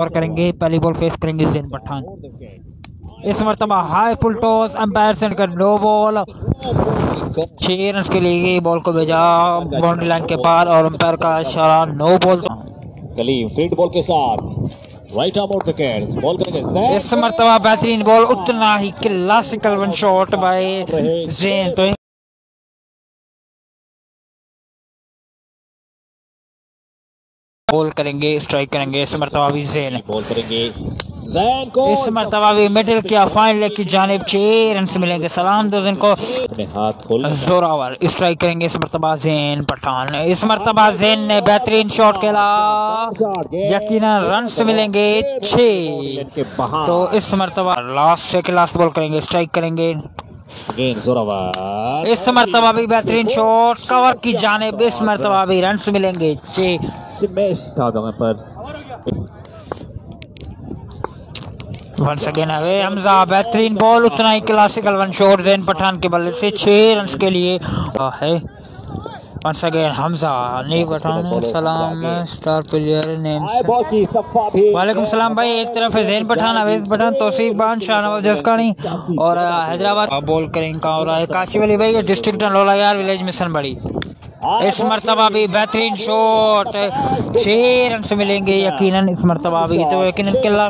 और करेंगे पहली बॉल फेस करेंगे जैन पठान इस मरतबा हाई फुल टॉस अंपायर से कर नो बॉल छह रन के लिए बॉल को भेजा बाउंड्री लाइन के पार और अंपायर का इशारा no ball Kaleem field ball के साथ right arm out wicket ball करेंगे इस मरतबा बेहतरीन बॉल उतना ही classical one shot by Zain तो बॉल करेंगे स्ट्राइक करेंगे इस मरतबा भी जैन बॉल करेंगे। जैन को इस मरतबा भी मिडिल किया फाइनल की जानब छह रन मिलेंगे सलाम दो दिन को। हाथ जोरावर स्ट्राइक करेंगे इस मरतबा जैन पठान इस मरतबा जैन ने बेहतरीन शॉट खेला यकीन रन मिलेंगे छह। तो इस मरतबा लास्ट से लास्ट बॉल करेंगे स्ट्राइक करेंगे। जोरावर इस मरतबा भी बेहतरीन शॉट कवर की जाने इस मरतबा भी रन मिलेंगे पर। वंस अगेन अवे हमजा बेहतरीन बॉल उतना ही classical one shot Zain Pathan के बल्ले से छह रन के लिए है। वंस अगेन हमजा नी पठान सलाम स्टार प्लेयर नेम की वालेकुम सलाम भाई एक तरफ़ है जैन पठान अवैध पठान तोसीफ खान शाहनवाज जसकानी और हैदराबाद बॉल करेंगे का और काशी वली भाई डिस्ट्रिक्ट लोला यार विलेज मिशन बड़ी इस मरतबा भी बेहतरीन शॉट छह रन से मिलेंगे यकीनन इस मरतबा भी तो यकीनन किला